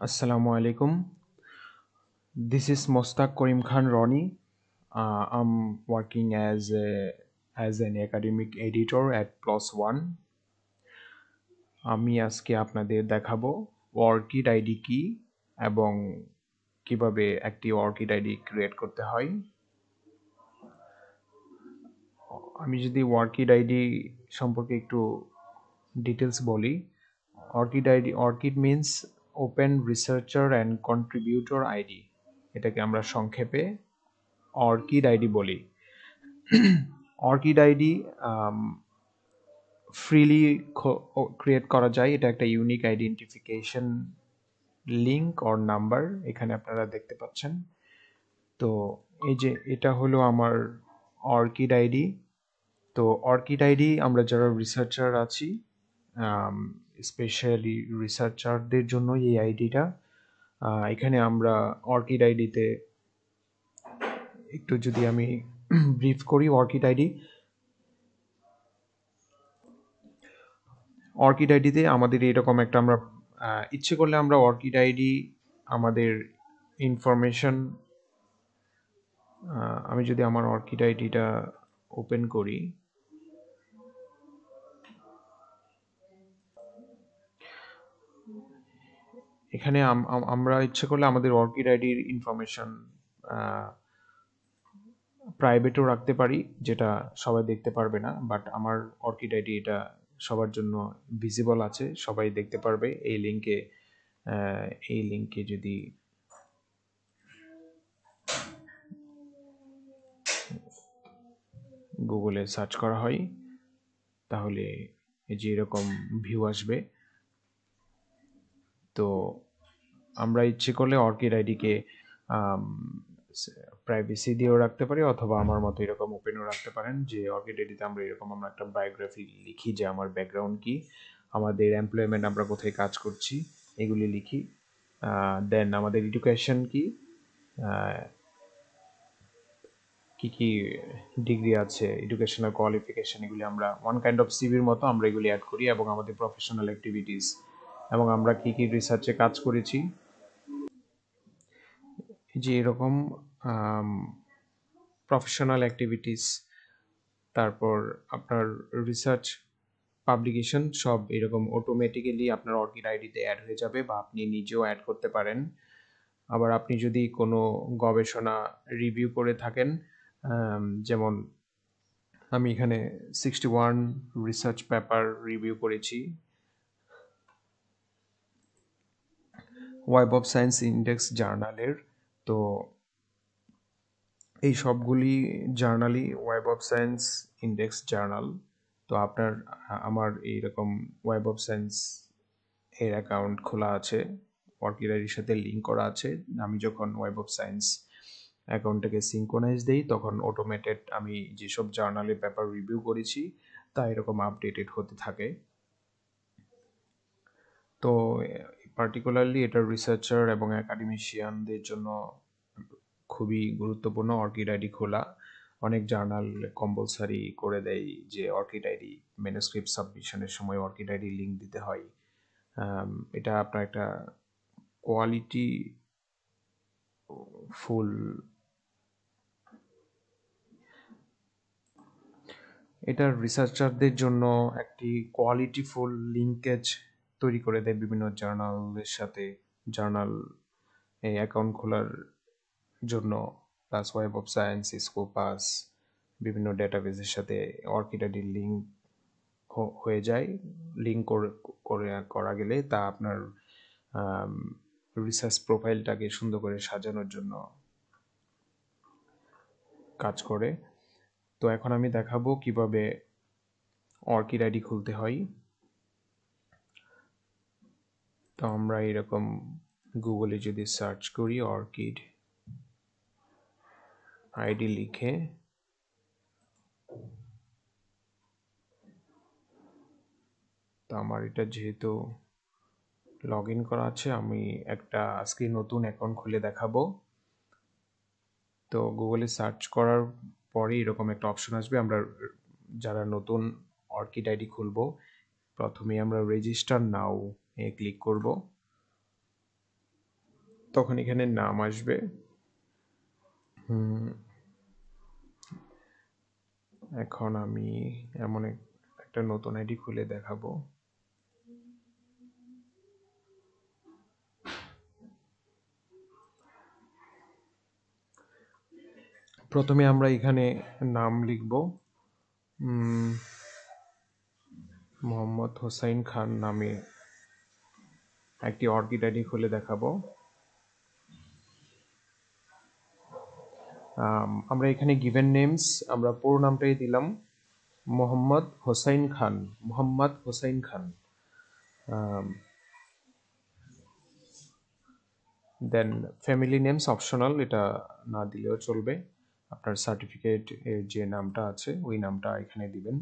Alaikum. This is Mostaq Karim Khan Roni. Uh, I'm working as a, as an academic editor at PLOS ONE. আমি আজকে আপনাদের দেখাবো orchid ID কি এবং কীভাবে একটি অর্কিড আইডি ক্রিয়েট করতে হয় আমি যদি অর্কিড আইডি সম্পর্কে একটু ডিটেলস বলি ORCID ID ORCID means open researcher and contributor ID এটাকে আমরা সংক্ষেপে অর্কিড আইডি বলি। অর্কিড আইডি ফ্রিলি ক্রিয়েট করা যায়। এটা একটা unique identification link or number এখানে আপনারা দেখতে পাচ্ছেন। তো এই যে এটা হলো আমার অর্কিড আইডি তো অর্কিড আইডি আমরা যারা রিসার্চার আছি স্পেশালি রিসার্চারদের জন্য এই আইডিটা। এখানে আমরা অর্কিড আইডিতে একটু যদি আমি ব্রিফ করি অর্কিড আইডি। অর্কিড আইডিতে আমাদের এরকম একটা আমরা ইচ্ছে করলে আমরা অর্কিড আইডি আমাদের ইনফরমেশন আমি যদি আমার অর্কিড আইডিটা ওপেন করি। এখানে আমরা ইচ্ছে করলে আমাদের অর্কিড আইডির ইনফরমেশন প্রাইভেটও রাখতে পারি, যেটা সবাই দেখতে পারবে না বাট আমার অর্কিড আইডি এটা সবার জন্য ভিজিবল আছে, সবাই দেখতে পারবে। এই লিঙ্কে এই লিঙ্কে যদি গুগলে সার্চ করা হয়, তাহলে যে এরকম ভিউ আসবে। তো আমরা ইচ্ছে করলে অর্কিড আইডিকে প্রাইভেসি দিয়েও রাখতে পারি অথবা আমার মতো এরকম ওপেনও রাখতে পারেন যে অর্কিড আইডিতে আমরা এরকম আমরা একটা বায়োগ্রাফি লিখি যে আমার ব্যাকগ্রাউন্ড কি, আমাদের এমপ্লয়মেন্ট আমরা কোথায় কাজ করছি, এগুলি লিখি। দেন আমাদের এডুকেশন কি কি কি ডিগ্রি আছে এডুকেশনাল কোয়ালিফিকেশন এগুলি আমরা ওয়ান কাইন্ড অফ সিভির মতো আমরা এগুলি অ্যাড করি এবং আমাদের প্রফেশনাল অ্যাক্টিভিটিস এবং আমরা কি কি রিসার্চে কাজ করেছি। যে এরকম প্রফেশনাল অ্যাক্টিভিটিস তারপর আপনার রিসার্চ পাবলিকেশন সব এরকম অটোমেটিক্যালি আপনার অর্কিড আইডিতে অ্যাড হয়ে যাবে বা আপনি নিজেও অ্যাড করতে পারেন। আবার আপনি যদি কোনো গবেষণা রিভিউ করে থাকেন যেমন আমি এখানে sixty one research paper review করেছি। ওয়েব অফ সায়েন্স ইন্ডেক্স জার্নালের তো এই সবগুলি জার্নালই Web of Science index journal. তো আপনার, আমার এইরকম ওয়েব অফ সায়েন্স এর অ্যাকাউন্ট খোলা আছে। অর্কিডারির সাথে লিঙ্ক করা আছে। আমি যখন ওয়েব অফ সায়েন্স অ্যাকাউন্টটাকে সিঙ্কোনাইজ দিই, তখন অটোমেটেড আমি যেসব জার্নালের পেপার রিভিউ করেছি, তা এরকম আপডেটেড হতে থাকে। তো পার্টিকুলারলি এটা রিসার্চার এবং অ্যাকাডেমিশিয়ানদের জন্য খুবই গুরুত্বপূর্ণ অর্কিড আইডি খোলা। অনেক জার্নাল কম্পালসারি করে দেয় যে অর্কিড আইডি ম্যানুস্ক্রিপ্ট সাবমিশনের সময় অর্কিড আইডি লিঙ্ক দিতে হয়। এটা আপনার একটা কোয়ালিটি ফুল এটা রিসার্চারদের জন্য একটি কোয়ালিটিফুল লিঙ্কেজ তৈরি করে দেয় বিভিন্ন জার্নালের সাথে, জার্নাল এই অ্যাকাউন্ট খোলার জন্য plus Web of Science Scopus বিভিন্ন ডেটাবেসের সাথে অর্কিডাডির লিঙ্ক হয়ে যায়। লিঙ্ক করে, করা গেলে তা আপনার রিসার্চ প্রোফাইলটাকে সুন্দর করে সাজানোর জন্য কাজ করে। তো এখন আমি দেখাবো কীভাবে অর্কিড আইডি খুলতে হয়। তো আমরা এরকম গুগলে যদি সার্চ করি অর্কিড আইডি লিখে তো আমার এটা যেহেতু লগ ইন করা আছে, আমি একটা আজকে নতুন অ্যাকাউন্ট খুলে দেখাবো। তো গুগলে সার্চ করার পরে এরকম একটা অপশন আসবে, আমরা যারা নতুন অর্কিড আইডি খুলবো প্রথমে আমরা রেজিস্টার নাও ক্লিক করব। তখন এখানে নাম আসবে। এখন আমি এমন এক- একটা নতুন আইডি খুলে দেখাবো। প্রথমে আমরা এখানে নাম লিখব। মোহাম্মদ হোসাইন খান নামে একটি অর্কিড আইডি খুলে দেখাবো। আমরা এখানে গিভেন নেমস আমরা পুরো নামটাই দিলাম। Mohammad Hossain Khan, Mohammad Hossain Khan. Then family names optional এটা না দিলেও চলবে। আপনার সার্টিফিকেট এর যে নামটা আছে, ওই নামটা এখানে দিবেন।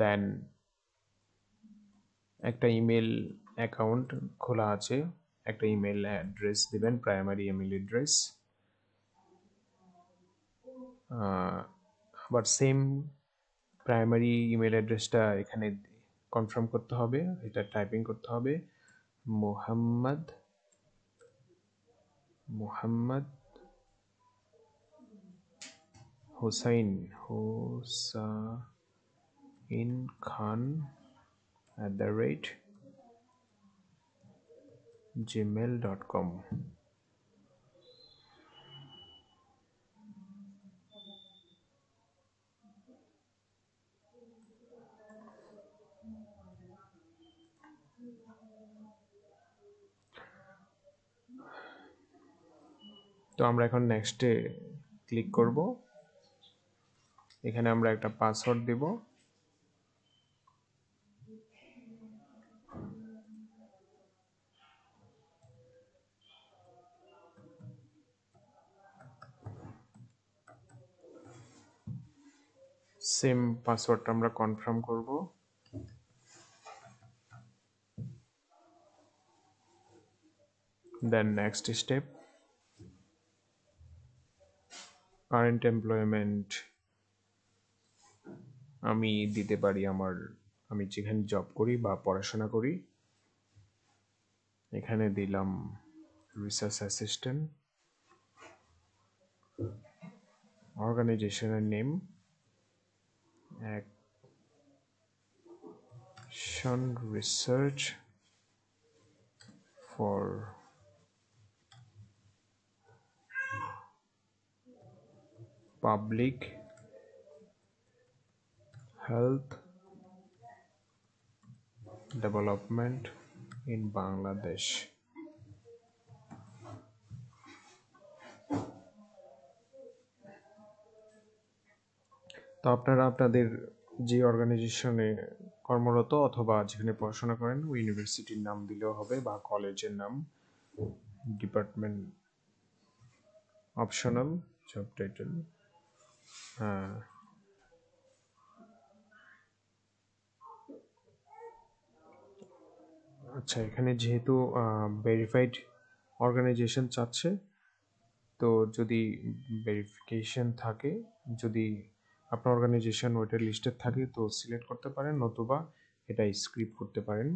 দেন একটা ইমেল অ্যাকাউন্ট খোলা আছে, একটা ইমেল অ্যাড্রেস দেবেন প্রাইমারি ইমেল অ্যাড্রেস আবার সেম প্রাইমারি ইমেল অ্যাড্রেসটা এখানে কনফার্ম করতে হবে, এটা টাইপিং করতে হবে। Mohammad Mohammad Hussain Hussain Khan at the rate gmail.com তো আমরা এখন নেক্সটে ক্লিক করব। এখানে আমরা একটা পাসওয়ার্ড দেব। সেম পাসওয়ার্ডটা আমরা কনফার্ম করব। Then next step current employment আমি দিতে পারি আমার, আমি যেখানে জব করি বা পড়াশোনা করি, এখানে দিলাম রিসার্চ অ্যাসিস্ট্যান্ট অর্গানাইজেশনের name action research for public health development in Bangladesh. তো আপনারা আপনাদের যে অর্গানাইজেশনে কর্মরত অথবা যেখানে পড়াশোনা করেন, ওই ইউনিভার্সিটির নাম দিলেও হবে বা কলেজের নাম। ডিপার্টমেন্ট অপশনাল জব টাইটেল হ্যাঁ। আচ্ছা এখানে যেহেতু ভেরিফাইড অর্গানাইজেশন চাচ্ছে, তো যদি ভেরিফিকেশন থাকে, যদি আপনার অর্গানাইজেশন ওইটার লিস্টেড থাকে, তো সিলেক্ট করতে পারেন নতুবা এটা স্ক্রিপ্ট করতে পারেন।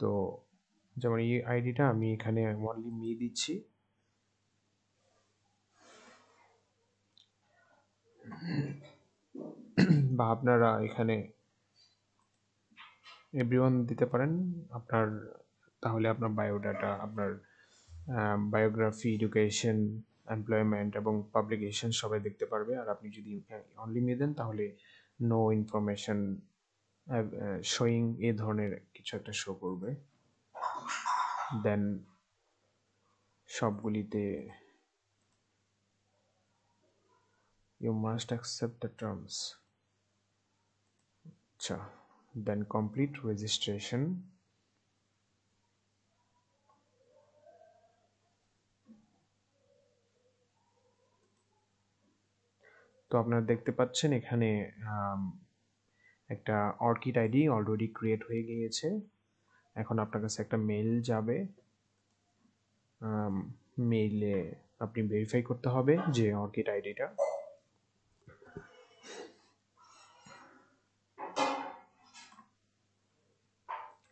তো যেমন এই আইডিটা আমি এখানে অনলি মি দিচ্ছি। বা আপনারা এখানে এভরিওয়ান দিতে পারেন। আপনার, তাহলে আপনার বায়োডাটা আপনার বায়োগ্রাফি এডুকেশন এমপ্লয়মেন্ট এবং পাবলিকেশন সবাই দেখতে পারবে। আর আপনি যদি অনলি মে দেন, তাহলে নো ইনফরমেশন শোয়িং এ ধরনের কিছু একটা শো করবে। Then সবগুলিতে you must accept the terms. আচ্ছা then complete registration. তো আপনারা দেখতে পাচ্ছেন এখানে একটা অর্কিড আইডি অলরেডি ক্রিয়েট হয়ে গিয়েছে। এখন আপনার কাছে একটা মেল যাবে। মেইলে আপনি ভেরিফাই করতে হবে যে অর্কিড আইডিটা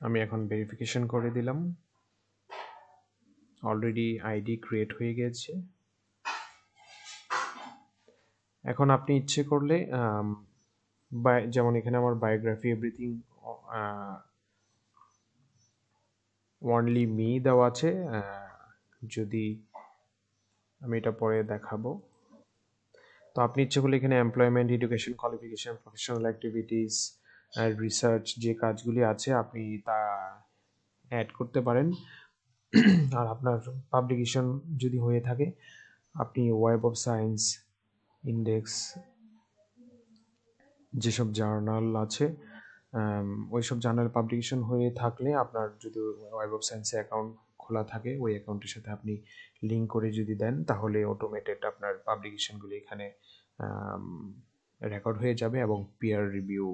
আমি এখন ভেরিফিকেশন করে দিলাম। অলরেডি আইডি ক্রিয়েট হয়ে গেছে। এখন আপনি ইচ্ছে করলে যেমন এখানে আমার বায়োগ্রাফি এভরিথিং ওয়ানলি মি দেওয়া আছে যদি আমি এটা পরে দেখাবো। তো আপনি ইচ্ছে করলে এখানে employment education qualification professional activities research যে কাজগুলি আছে, আপনি তা অ্যাড করতে পারেন। আর আপনার পাবলিকেশন যদি হয়ে থাকে, আপনি ওয়েব অফ সায়েন্স ইন্ডেক্স যেসব জার্নাল আছে ওই সব জার্নাল পাবলিকেশন হয়ে থাকলে আপনার যদি ওয়েব অফ সায়েন্সে অ্যাকাউন্ট খোলা থাকে, ওই অ্যাকাউন্টের সাথে আপনি লিঙ্ক করে যদি দেন, তাহলে অটোমেটেড আপনার পাবলিকেশনগুলি এখানে রেকর্ড হয়ে যাবে এবং পিয়ার রিভিউ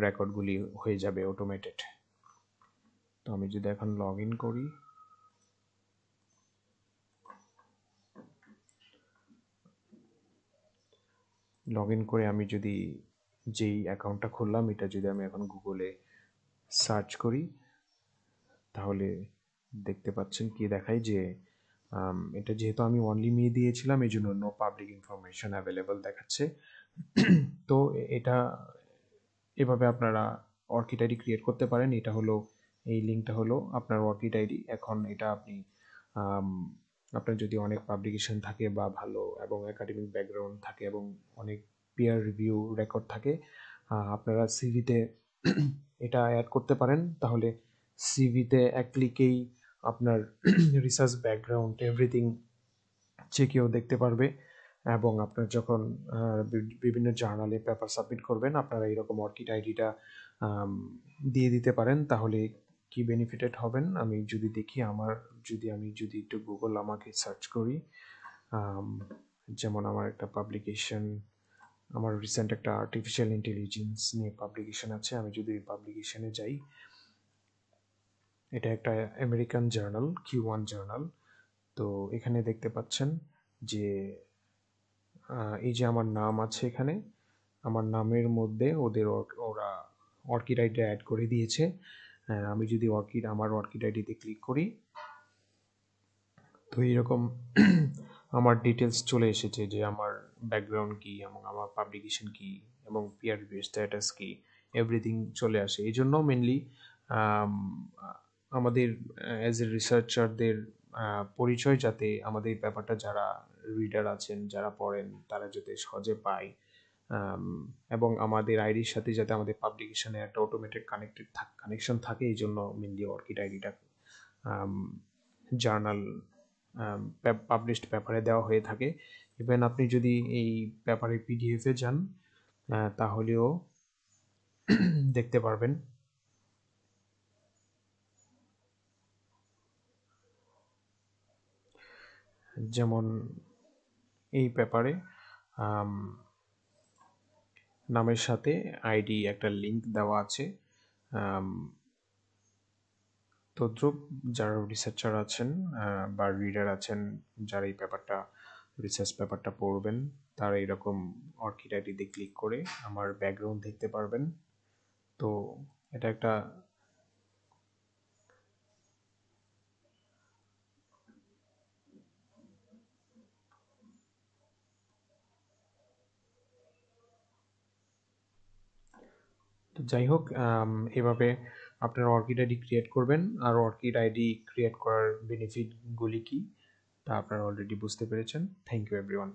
রেকর্ডগুলি হয়ে যাবে অটোমেটেড তো আমি যদি এখন লগ ইন করি লগ ইন করে আমি যদি যেই অ্যাকাউন্টটা খুললাম, এটা যদি আমি এখন গুগলে সার্চ করি, তাহলে দেখতে পাচ্ছেন কি দেখায় যে এটা যেহেতু আমি অনলি মি দিয়েছিলাম এই জন্য নো পাবলিক ইনফরমেশন অ্যাভেলেবল দেখাচ্ছে। তো এটা এভাবে আপনারা অর্কিড আইডি ক্রিয়েট করতে পারেন। এটা হলো, এই লিঙ্কটা হলো আপনার অর্কিড আইডি এখন এটা আপনি আপনার যদি অনেক পাবলিকেশন থাকে বা ভালো এবং একাডেমিক ব্যাকগ্রাউন্ড থাকে এবং অনেক পিয়ার রিভিউ রেকর্ড থাকে আপনারা সিভিতে এটা অ্যাড করতে পারেন। তাহলে সিভিতে এক ক্লিকেই আপনার রিসার্চ ব্যাকগ্রাউন্ড এভরিথিং চেকেও দেখতে পারবে এবং আপনার যখন বিভিন্ন জার্নালে পেপার সাবমিট করবেন, আপনারা এরকম অর্কিড আইডিটা দিয়ে দিতে পারেন। তাহলে কি বেনিফিটেড হবেন, আমি যদি দেখি আমার, যদি আমি যদি একটু গুগল আমাকে সার্চ করি যেমন আমার একটা পাবলিকেশন আমার রিসেন্ট একটা আর্টিফিশিয়াল ইন্টেলিজেন্স নিয়ে পাবলিকেশন আছে, আমি যদি পাবলিকেশনে যাই, এটা একটা American journal Q one journal তো এখানে দেখতে পাচ্ছেন যে এই যে আমার নাম আছে এখানে, আমার নামের মধ্যে ওদের ওরা অর্কিড অ্যাড করে দিয়েছে আমি যদি অর্কিড, আমার অর্কিড আইডিতে ক্লিক করি, তো এইরকম আমার ডিটেলস চলে এসেছে যে আমার ব্যাকগ্রাউন্ড কী এবং আমার পাবলিকেশন কী এবং পিয়ার স্ট্যাটাস কী এভরিথিং চলে আসে। এই জন্য মেনলি আমাদের অ্যাজ এ রিসার্চারদের পরিচয় যাতে আমাদের ব্যাপারটা যারা রিডার আছেন, যারা পড়েন, তারা যাতে সহজে পায়। এবং আমাদের আইডির সাথে যাতে আমাদের পাবলিকেশনে একটা অটোমেটেড কানেক্টেড কানেকশন থাকে, এই জন্য মেনলি অর্কিড আইডিটা জার্নাল পাবলিশড পেপারে দেওয়া হয়ে থাকে। ইভেন আপনি যদি এই পেপারে পিডিএফে যান তাহলেও দেখতে পারবেন। যেমন এই পেপারে নামের সাথে আইডি একটা লিংক দেওয়া আছে। তদ্রুপ যারা রিসার্চার আছেন বা রিডার আছেন, যারা এই পেপারটা রিসার্চ পেপারটা পড়বেন, তারা এরকম অর্কিড আইডিতে ক্লিক করে আমার ব্যাকগ্রাউন্ড দেখতে পারবেন। তো এটা একটা তো যাই হোক এভাবে আপনার অর্কিড আইডি ক্রিয়েট করবেন। আর অর্কিড আইডি ক্রিয়েট করার বেনিফিটগুলি কী তা আপনারা অলরেডি বুঝতে পেরেছেন। Thank you everyone